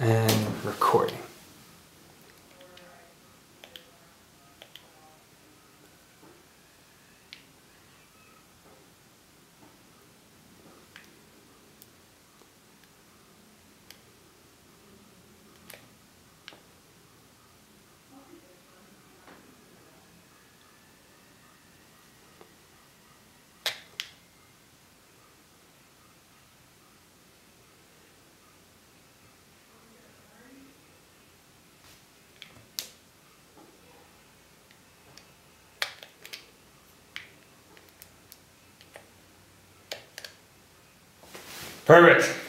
and recording. Perfect.